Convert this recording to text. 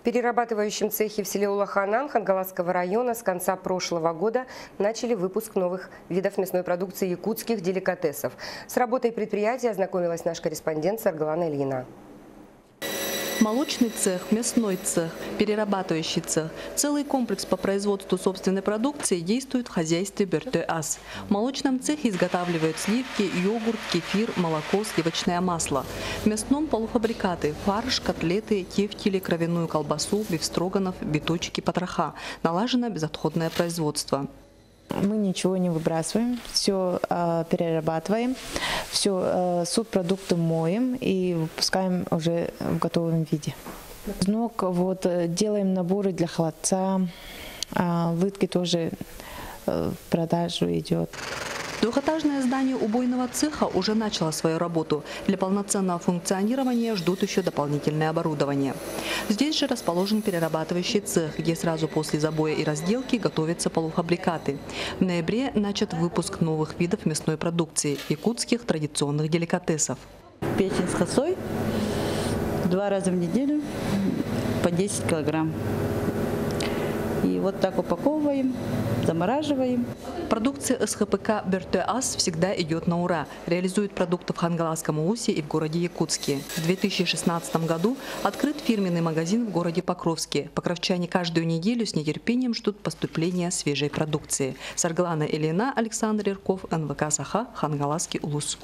В перерабатывающем цехе в селе Улаханан Хангаласского района с конца прошлого года начали выпуск новых видов мясной продукции якутских деликатесов. С работой предприятия ознакомилась наш корреспондент Саргалана Ильина. Молочный цех, мясной цех, перерабатывающий цех. Целый комплекс по производству собственной продукции действует в хозяйстве Берте Ас. В молочном цехе изготавливают сливки, йогурт, кефир, молоко, сливочное масло. В мясном полуфабрикаты – фарш, котлеты, тефтели, кровяную колбасу, бифстроганов, биточки, потроха. Налажено безотходное производство. Мы ничего не выбрасываем, все э, перерабатываем, все э, субпродукты моем и выпускаем уже в готовом виде. С ног вот э, делаем наборы для холодца, э, лытки тоже э, в продажу идет. Двухэтажное здание убойного цеха уже начало свою работу. Для полноценного функционирования ждут еще дополнительное оборудование. Здесь же расположен перерабатывающий цех, где сразу после забоя и разделки готовятся полуфабрикаты. В ноябре начат выпуск новых видов мясной продукции – якутских традиционных деликатесов. Печень с косой два раза в неделю по 10 килограмм. И вот так упаковываем, замораживаем. Продукция СХПК «Бертеас» всегда идет на ура. Реализует продукты в Хангаласском Улусе и в городе Якутске. В 2016 году открыт фирменный магазин в городе Покровске. Покровчане каждую неделю с нетерпением ждут поступления свежей продукции. Саргалана Ильина, Александр Ирков, НВК «Саха», Хангаласский Улус.